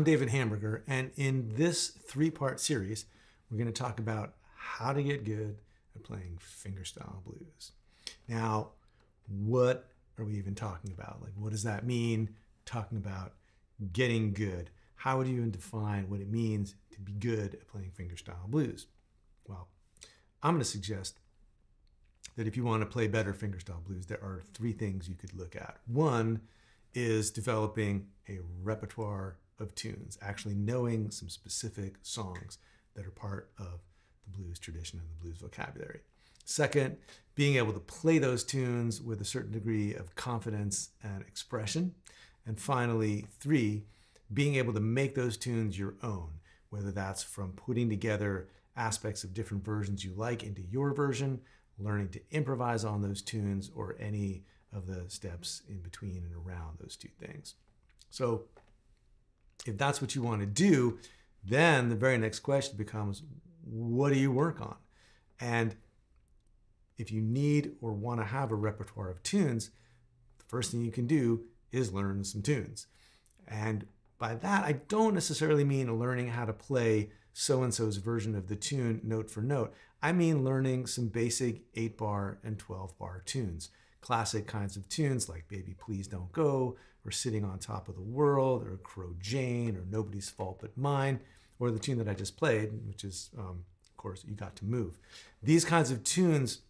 I'm David Hamburger, and in this three part series, we're going to talk about how to get good at playing fingerstyle blues. Now, what are we even talking about? Like, what does that mean? Talking about getting good. How would you even define what it means to be good at playing fingerstyle blues? Well, I'm going to suggest that if you want to play better fingerstyle blues, there are three things you could look at. One is developing a repertoire of tunes, actually knowing some specific songs that are part of the blues tradition and the blues vocabulary. Second, being able to play those tunes with a certain degree of confidence and expression. And finally, three, being able to make those tunes your own, whether that's from putting together aspects of different versions you like into your version, learning to improvise on those tunes, or any of the steps in between and around those two things. So, if that's what you want to do, then the very next question becomes what do you work on? And if you need or want to have a repertoire of tunes, the first thing you can do is learn some tunes. And by that, I don't necessarily mean learning how to play so and so's version of the tune note for note. I mean learning some basic 8 bar and 12 bar tunes. Classic kinds of tunes like Baby Please Don't Go, or Sitting on Top of the World, or Crow Jane, or Nobody's Fault But Mine, or the tune that I just played, which is, um, of course, You Got to Move. These kinds of tunes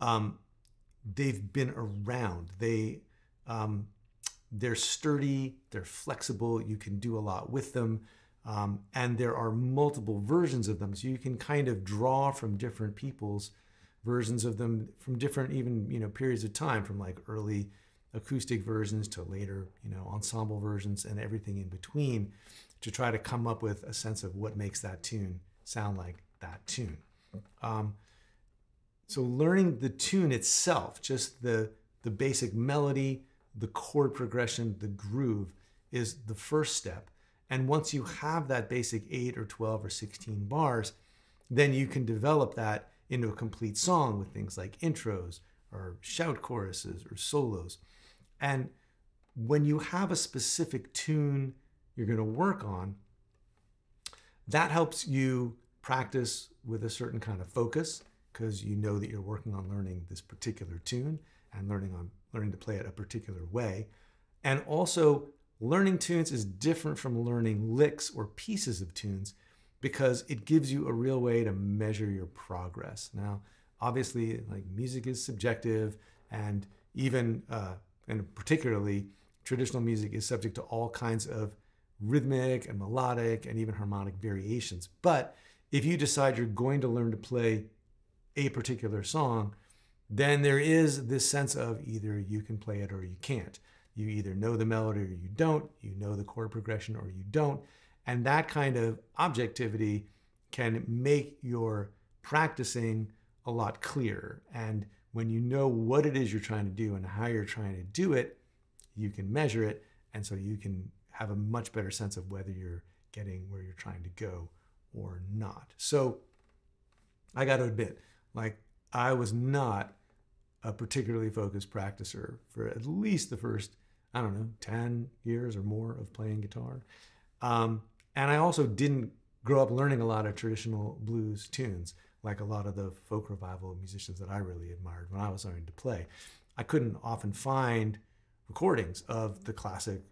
um, they've been around. They um, they're sturdy, they're flexible. You can do a lot with them, um, and there are multiple versions of them. So you can kind of draw from different people's versions of them from different even you know periods of time, from like early acoustic versions to later you know ensemble versions and everything in between, to try to come up with a sense of what makes that tune sound like that tune. Um, so learning the tune itself, just the, the basic melody, the chord progression, the groove is the first step. And once you have that basic 8 or 12 or 16 bars, then you can develop that into a complete song with things like intros or shout choruses or solos. And when you have a specific tune you're going to work on, that helps you practice with a certain kind of focus because you know that you're working on learning this particular tune and learning on learning to play it a particular way. And also learning tunes is different from learning licks or pieces of tunes because it gives you a real way to measure your progress. Now, obviously, like music is subjective, and even uh, and particularly traditional music is subject to all kinds of rhythmic and melodic and even harmonic variations. But if you decide you're going to learn to play a particular song, then there is this sense of either you can play it or you can't. You either know the melody or you don't, you know the chord progression or you don't. And that kind of objectivity can make your practicing a lot clearer. And when you know what it is you're trying to do and how you're trying to do it, you can measure it. And so you can have a much better sense of whether you're getting where you're trying to go or not. So I got to admit, like I was not a particularly focused practicer for at least the first, I don't know, 10 years or more of playing guitar. Um, and I also didn't grow up learning a lot of traditional blues tunes, like a lot of the folk revival musicians that I really admired when I was learning to play. I couldn't often find recordings of the classic,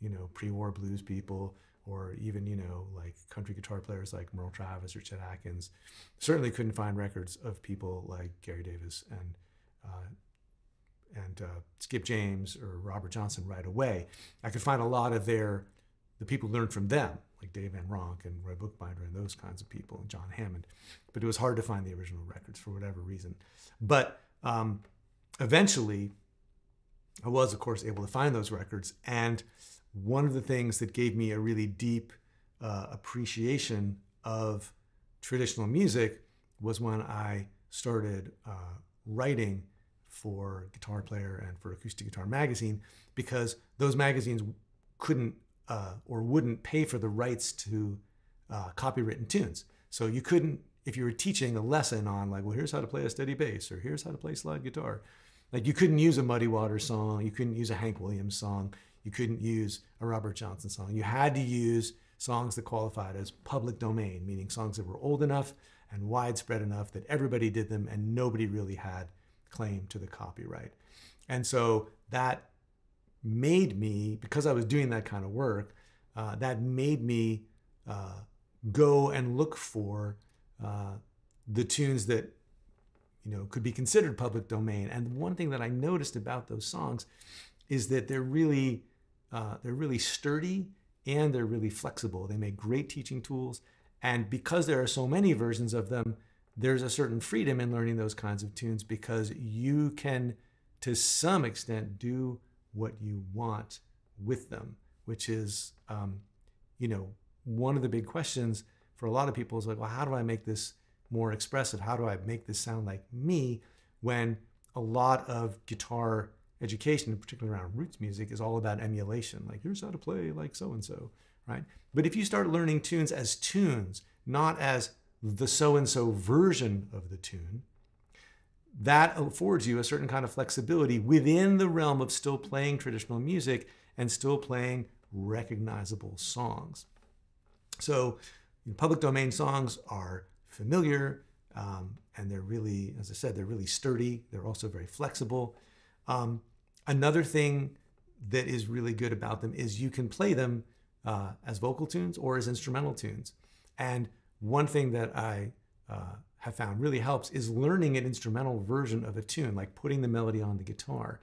you know, pre-war blues people or even you know like country guitar players like Merle Travis or Chet Atkins. Certainly couldn't find records of people like Gary Davis and uh, and uh, Skip James or Robert Johnson right away. I could find a lot of their the people learned from them, like Dave Van Ronk and Roy Bookbinder and those kinds of people, and John Hammond. But it was hard to find the original records for whatever reason. But um, eventually, I was, of course, able to find those records and one of the things that gave me a really deep uh, appreciation of traditional music was when I started uh, writing for Guitar Player and for Acoustic Guitar Magazine because those magazines couldn't uh, or wouldn't pay for the rights to uh, copywritten tunes. So you couldn't, if you were teaching a lesson on like, well, here's how to play a steady bass or here's how to play slide guitar, like you couldn't use a Muddy Waters song, you couldn't use a Hank Williams song, You couldn't use a Robert Johnson song. You had to use songs that qualified as public domain, meaning songs that were old enough and widespread enough that everybody did them and nobody really had claim to the copyright. And so that made me, because I was doing that kind of work, uh, that made me uh, go and look for uh, the tunes that you know could be considered public domain. And one thing that I noticed about those songs is that they're really uh, they're really sturdy and they're really flexible. They make great teaching tools. And because there are so many versions of them, there's a certain freedom in learning those kinds of tunes because you can, to some extent, do what you want with them, which is, um, you know, one of the big questions for a lot of people is like, well, how do I make this more expressive? How do I make this sound like me when a lot of guitar education, particularly around roots music, is all about emulation. Like, here's how to play like so and so, right? But if you start learning tunes as tunes, not as the so and so version of the tune, that affords you a certain kind of flexibility within the realm of still playing traditional music and still playing recognizable songs. So, public domain songs are familiar um, and they're really, as I said, they're really sturdy. They're also very flexible. Um, another thing that is really good about them is you can play them uh, as vocal tunes or as instrumental tunes. And one thing that I uh, have found really helps is learning an instrumental version of a tune, like putting the melody on the guitar.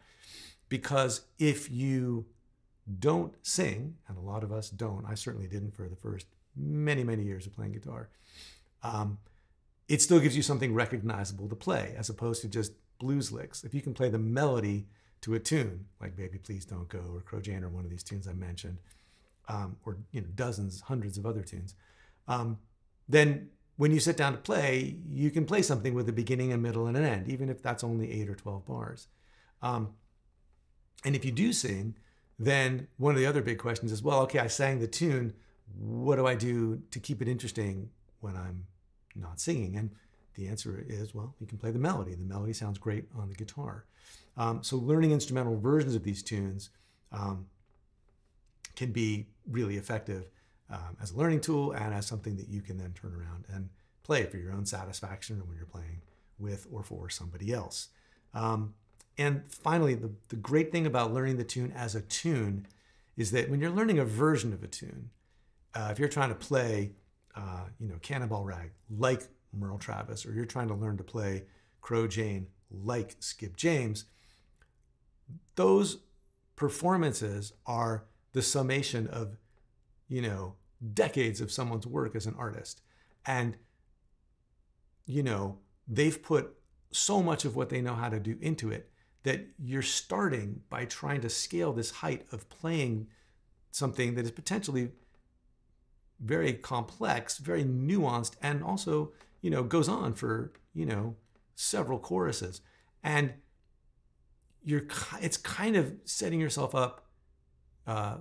Because if you don't sing, and a lot of us don't, I certainly didn't for the first many, many years of playing guitar, um, it still gives you something recognizable to play as opposed to just blues licks. If you can play the melody to a tune, like Baby Please Don't Go or Crow Jane or one of these tunes I mentioned, um, or you know dozens, hundreds of other tunes, um, then when you sit down to play, you can play something with a beginning, a middle, and an end, even if that's only eight or 12 bars. Um, and if you do sing, then one of the other big questions is well, okay, I sang the tune. What do I do to keep it interesting when I'm not singing? And the answer is, well, you can play the melody. The melody sounds great on the guitar. Um, so learning instrumental versions of these tunes um, can be really effective um, as a learning tool and as something that you can then turn around and play for your own satisfaction when you're playing with or for somebody else. Um, and finally, the, the great thing about learning the tune as a tune is that when you're learning a version of a tune, uh, if you're trying to play, uh, you know, Cannonball Rag like Merle Travis, or you're trying to learn to play Crow Jane like Skip James, those performances are the summation of, you know, decades of someone's work as an artist. And, you know, they've put so much of what they know how to do into it that you're starting by trying to scale this height of playing something that is potentially very complex, very nuanced, and also, you know, goes on for, you know, several choruses. And you're it's kind of setting yourself up uh,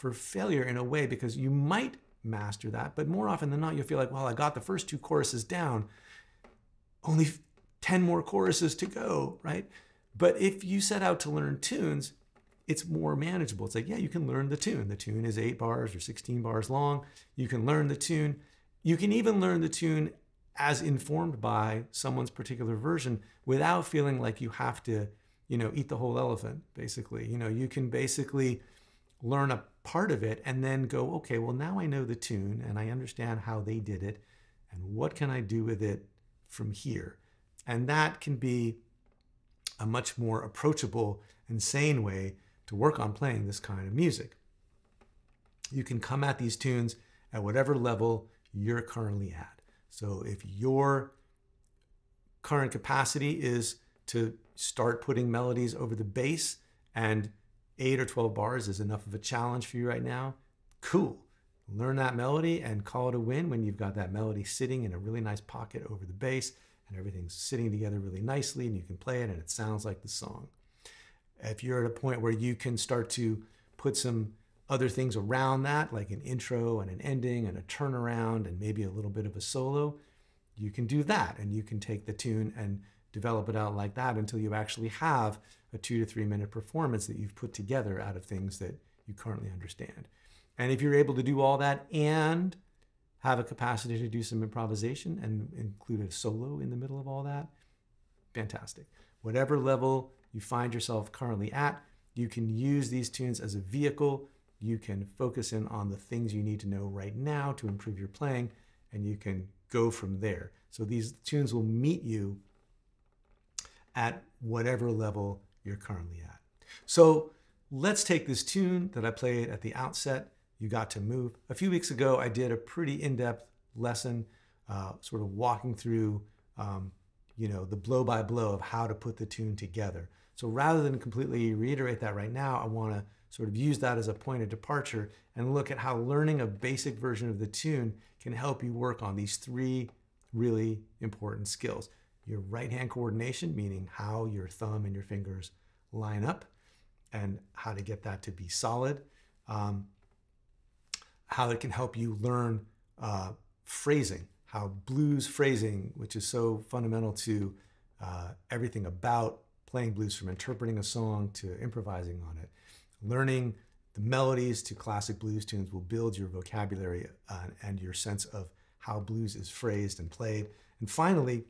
for failure in a way because you might master that, but more often than not, you'll feel like, well, I got the first two choruses down, only 10 more choruses to go, right? But if you set out to learn tunes, it's more manageable. It's like, yeah, you can learn the tune. The tune is eight bars or 16 bars long. You can learn the tune. You can even learn the tune as informed by someone's particular version without feeling like you have to, you know, eat the whole elephant, basically. You know, you can basically learn a part of it and then go, okay, well, now I know the tune and I understand how they did it and what can I do with it from here. And that can be a much more approachable and sane way to work on playing this kind of music. You can come at these tunes at whatever level you're currently at. So if your current capacity is to start putting melodies over the bass and eight or 12 bars is enough of a challenge for you right now, cool. Learn that melody and call it a win when you've got that melody sitting in a really nice pocket over the bass and everything's sitting together really nicely and you can play it and it sounds like the song. If you're at a point where you can start to put some other things around that, like an intro and an ending and a turnaround and maybe a little bit of a solo, you can do that and you can take the tune and develop it out like that until you actually have a two to three minute performance that you've put together out of things that you currently understand. And if you're able to do all that and have a capacity to do some improvisation and include a solo in the middle of all that, fantastic. Whatever level you find yourself currently at, you can use these tunes as a vehicle. You can focus in on the things you need to know right now to improve your playing, and you can go from there. So these tunes will meet you at whatever level you're currently at. So let's take this tune that I played at the outset, You Got to Move. A few weeks ago, I did a pretty in depth lesson, uh, sort of walking through. Um, you know the blow by blow of how to put the tune together so rather than completely reiterate that right now i want to sort of use that as a point of departure and look at how learning a basic version of the tune can help you work on these three really important skills your right hand coordination meaning how your thumb and your fingers line up and how to get that to be solid um, how it can help you learn uh, phrasing how blues phrasing, which is so fundamental to uh, everything about playing blues, from interpreting a song to improvising on it, learning the melodies to classic blues tunes will build your vocabulary uh, and your sense of how blues is phrased and played. And finally,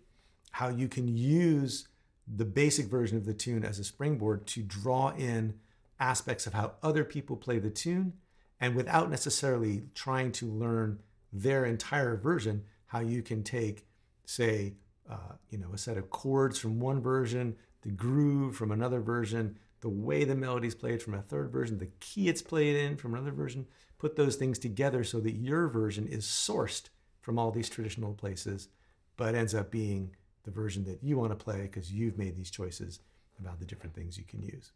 how you can use the basic version of the tune as a springboard to draw in aspects of how other people play the tune and without necessarily trying to learn their entire version how you can take, say, uh, you know, a set of chords from one version, the groove from another version, the way the melody's played from a third version, the key it's played in from another version, put those things together so that your version is sourced from all these traditional places, but ends up being the version that you want to play because you've made these choices about the different things you can use.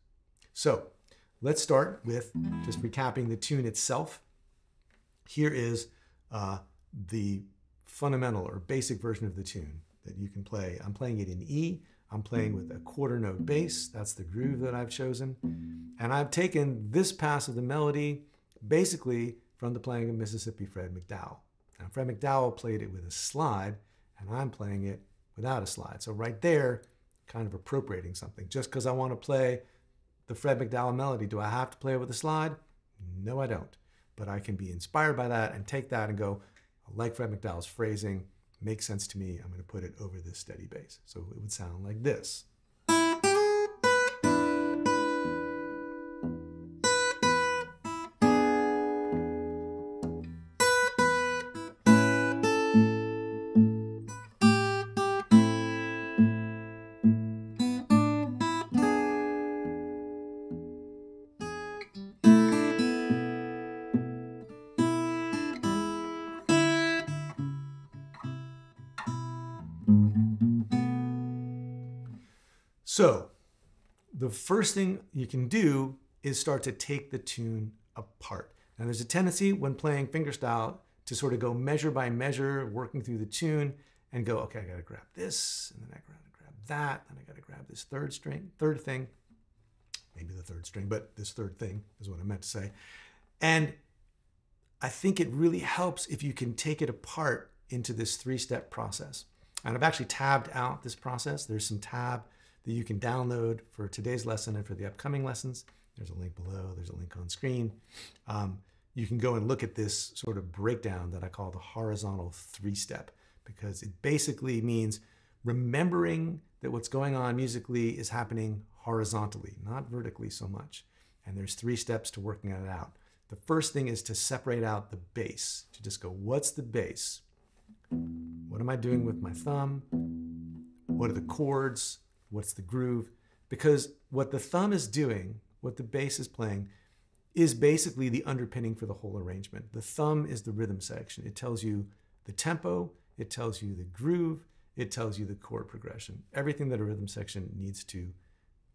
So let's start with just recapping the tune itself. Here is uh, the fundamental or basic version of the tune that you can play. I'm playing it in E. I'm playing with a quarter note bass. That's the groove that I've chosen. And I've taken this pass of the melody basically from the playing of Mississippi Fred McDowell. Now, Fred McDowell played it with a slide, and I'm playing it without a slide. So, right there, kind of appropriating something. Just because I want to play the Fred McDowell melody, do I have to play it with a slide? No, I don't. But I can be inspired by that and take that and go, like Fred McDowell's phrasing, makes sense to me. I'm going to put it over this steady bass. So it would sound like this. So, the first thing you can do is start to take the tune apart. Now, there's a tendency when playing fingerstyle to sort of go measure by measure, working through the tune, and go, okay, I got to grab this, and then I got to grab that, and I got to grab this third string, third thing, maybe the third string, but this third thing is what I meant to say. And I think it really helps if you can take it apart into this three step process. And I've actually tabbed out this process. There's some tab that you can download for today's lesson and for the upcoming lessons. There's a link below, there's a link on screen. Um, you can go and look at this sort of breakdown that I call the horizontal three step because it basically means remembering that what's going on musically is happening horizontally, not vertically so much. And there's three steps to working it out. The first thing is to separate out the bass, to just go, what's the bass? What am I doing with my thumb? What are the chords? What's the groove? Because what the thumb is doing, what the bass is playing, is basically the underpinning for the whole arrangement. The thumb is the rhythm section. It tells you the tempo, it tells you the groove, it tells you the chord progression. Everything that a rhythm section needs to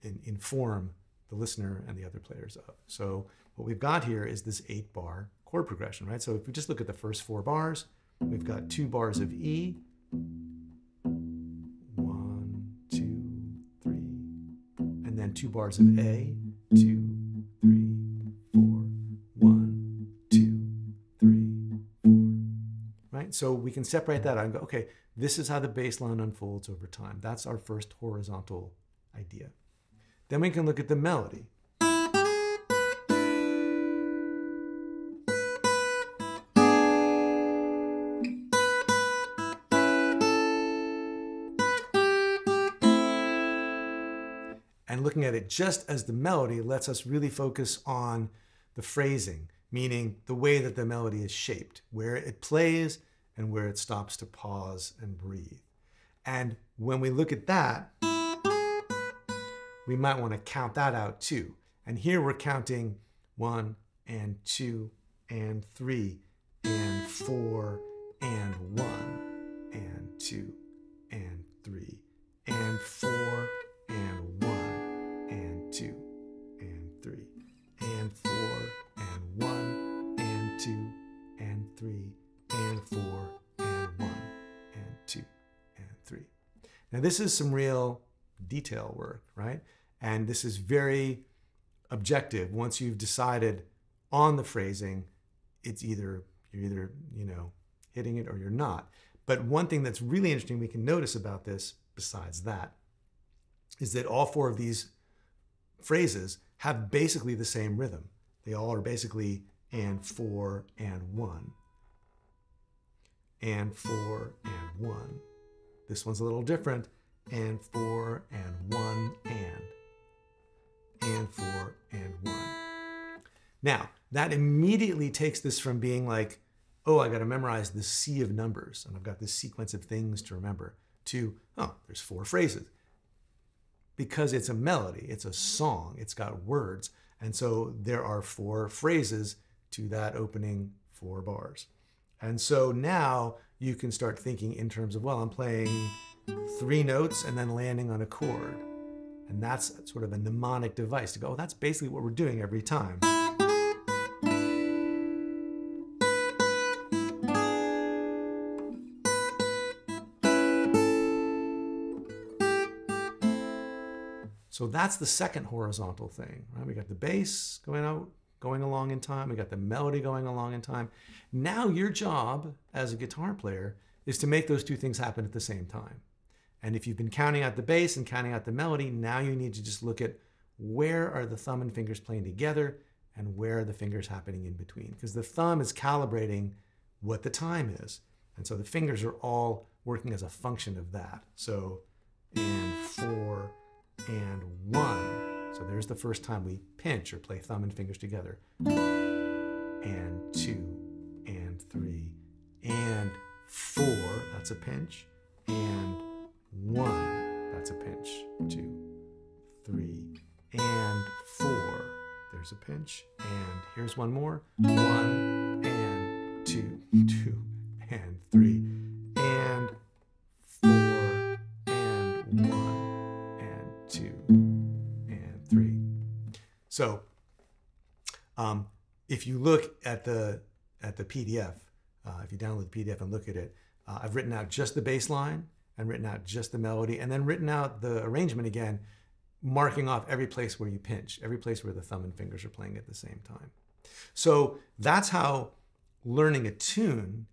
in, inform the listener and the other players of. So what we've got here is this eight bar chord progression, right? So if we just look at the first four bars, we've got two bars of E, then two bars of A, two, three, four, one, two, three, four. Right? So we can separate that out and go, okay, this is how the bass line unfolds over time. That's our first horizontal idea. Then we can look at the melody. Looking at it just as the melody lets us really focus on the phrasing, meaning the way that the melody is shaped, where it plays and where it stops to pause and breathe. And when we look at that, we might want to count that out too. And here we're counting one and two and three and four and one and two and three and four and two and three and four and one and two and three and four and one and two and three. Now, this is some real detail work, right? And this is very objective. Once you've decided on the phrasing, it's either you're either, you know, hitting it or you're not. But one thing that's really interesting we can notice about this, besides that, is that all four of these phrases have basically the same rhythm. They all are basically and four and one. And four and one. This one's a little different. And four and one and. And four and one. Now, that immediately takes this from being like, oh, I got to memorize the sea of numbers and I've got this sequence of things to remember, to, oh, there's four phrases. Because it's a melody, it's a song, it's got words. And so there are four phrases to that opening four bars. And so now you can start thinking in terms of, well, I'm playing three notes and then landing on a chord. And that's sort of a mnemonic device to go, oh, that's basically what we're doing every time. That's the second horizontal thing, right? We got the bass going out, going along in time. We got the melody going along in time. Now your job as a guitar player is to make those two things happen at the same time. And if you've been counting out the bass and counting out the melody, now you need to just look at where are the thumb and fingers playing together and where are the fingers happening in between. Because the thumb is calibrating what the time is. And so the fingers are all working as a function of that. So, and four, and one. So there's the first time we pinch or play thumb and fingers together. And two, and three, and four, that's a pinch, and one, that's a pinch. Two, three, and four, there's a pinch. And here's one more. One, and two, two, if you look at the at the PDF, uh, if you download the PDF and look at it, uh, I've written out just the bass line and written out just the melody and then written out the arrangement again, marking off every place where you pinch, every place where the thumb and fingers are playing at the same time. So that's how learning a tune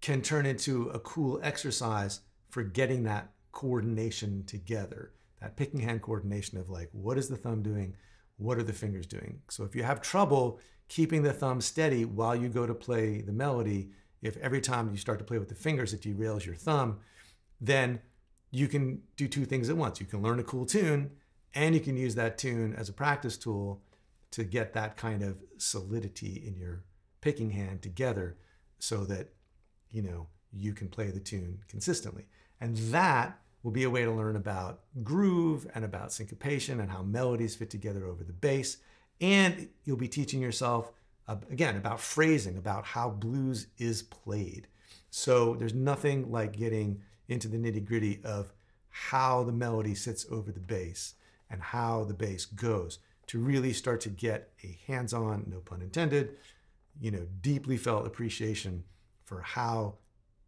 can turn into a cool exercise for getting that coordination together, that picking hand coordination of like, what is the thumb doing? What are the fingers doing? So if you have trouble keeping the thumb steady while you go to play the melody, if every time you start to play with the fingers it derails your thumb, then you can do two things at once. You can learn a cool tune and you can use that tune as a practice tool to get that kind of solidity in your picking hand together so that you know you can play the tune consistently. And that will be a way to learn about groove and about syncopation and how melodies fit together over the bass. And you'll be teaching yourself, uh, again, about phrasing, about how blues is played. So there's nothing like getting into the nitty gritty of how the melody sits over the bass and how the bass goes to really start to get a hands on, no pun intended, you know, deeply felt appreciation for how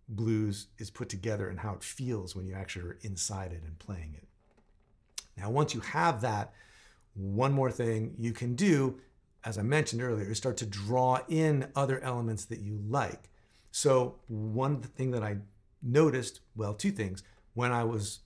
blues is put together and how it feels when you actually are inside it and playing it. Now, once you have that, one more thing you can do, as I mentioned earlier, is start to draw in other elements that you like. So, one thing that I noticed, well, two things, when I was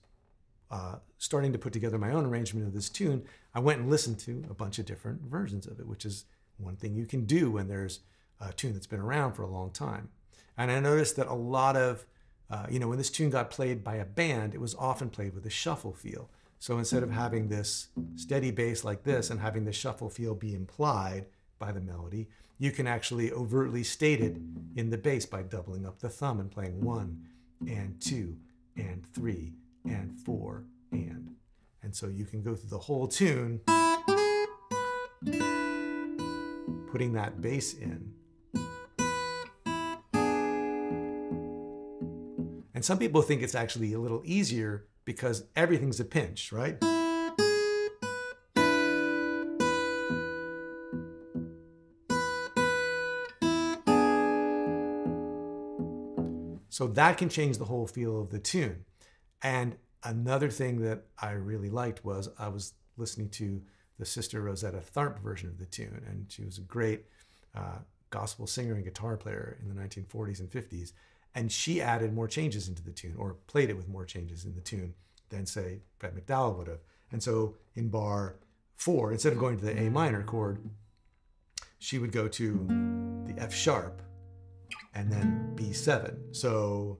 uh, starting to put together my own arrangement of this tune, I went and listened to a bunch of different versions of it, which is one thing you can do when there's a tune that's been around for a long time. And I noticed that a lot of, uh, you know, when this tune got played by a band, it was often played with a shuffle feel. So instead of having this steady bass like this and having the shuffle feel be implied by the melody, you can actually overtly state it in the bass by doubling up the thumb and playing one and two and three and four and. And so you can go through the whole tune putting that bass in. And some people think it's actually a little easier because everything's a pinch, right? So that can change the whole feel of the tune. And another thing that I really liked was I was listening to the Sister Rosetta Tharpe version of the tune, and she was a great uh, gospel singer and guitar player in the 1940s and 50s. And she added more changes into the tune, or played it with more changes in the tune than, say, Fred McDowell would have. And so in bar four, instead of going to the A minor chord, she would go to the F sharp and then B7. So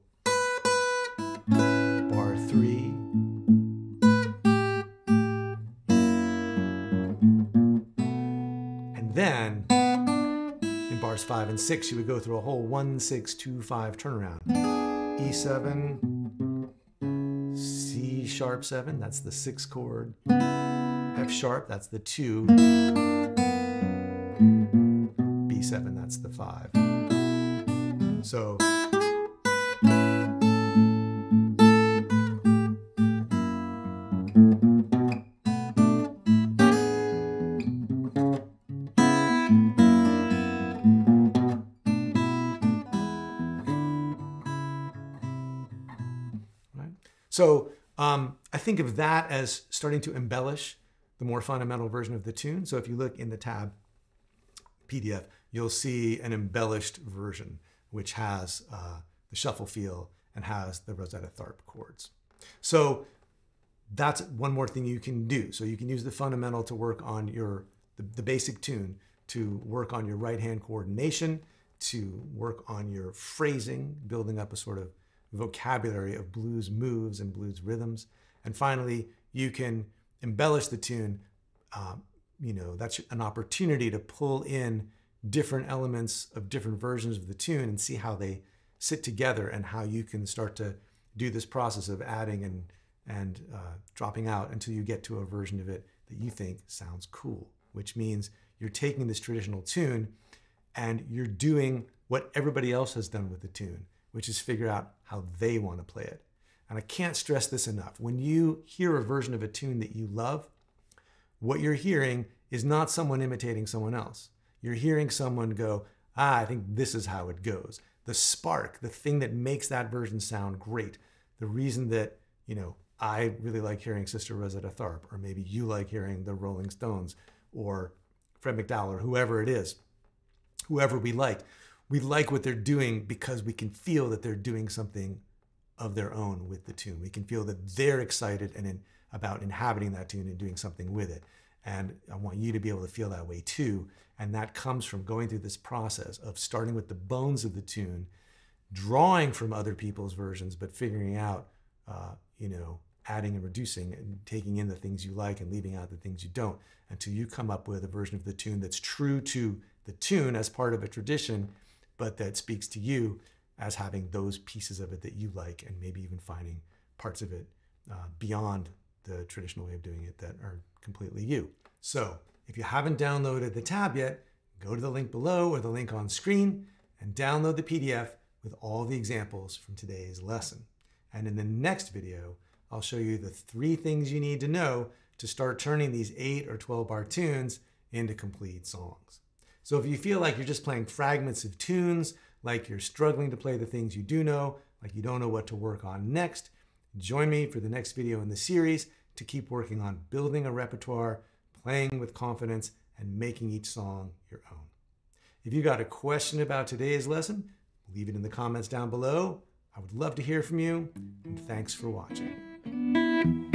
bars five and six, you would go through a whole one, six, two, five turnaround. E7, C sharp seven, that's the six chord. F sharp, that's the two. B7, that's the five. So So um, I think of that as starting to embellish the more fundamental version of the tune. So if you look in the tab PDF, you'll see an embellished version which has uh, the shuffle feel and has the Rosetta Tharpe chords. So that's one more thing you can do. So you can use the fundamental to work on your the, the basic tune, to work on your right hand coordination, to work on your phrasing, building up a sort of vocabulary of blues moves and blues rhythms. And finally, you can embellish the tune. Um, you know, that's an opportunity to pull in different elements of different versions of the tune and see how they sit together and how you can start to do this process of adding and and uh, dropping out until you get to a version of it that you think sounds cool which means you're taking this traditional tune and you're doing what everybody else has done with the tune which is figure out how they want to play it and i can't stress this enough when you hear a version of a tune that you love what you're hearing is not someone imitating someone else you're hearing someone go, ah, I think this is how it goes. The spark, the thing that makes that version sound great, the reason that, you know, I really like hearing Sister Rosetta Tharpe, or maybe you like hearing the Rolling Stones, or Fred McDowell, or whoever it is, whoever we like. We like what they're doing because we can feel that they're doing something of their own with the tune. We can feel that they're excited and in, about inhabiting that tune and doing something with it. And I want you to be able to feel that way too. And that comes from going through this process of starting with the bones of the tune, drawing from other people's versions, but figuring out, uh, you know, adding and reducing and taking in the things you like and leaving out the things you don't until you come up with a version of the tune that's true to the tune as part of a tradition, but that speaks to you as having those pieces of it that you like and maybe even finding parts of it uh, beyond the traditional way of doing it that are completely you. So if you haven't downloaded the tab yet, go to the link below or the link on screen and download the PDF with all the examples from today's lesson. And in the next video, I'll show you the three things you need to know to start turning these 8 or 12 bar tunes into complete songs. So if you feel like you're just playing fragments of tunes, like you're struggling to play the things you do know, like you don't know what to work on next, join me for the next video in the series to keep working on building a repertoire, playing with confidence, and making each song your own. If you got a question about today's lesson, leave it in the comments down below. I would love to hear from you, and thanks for watching.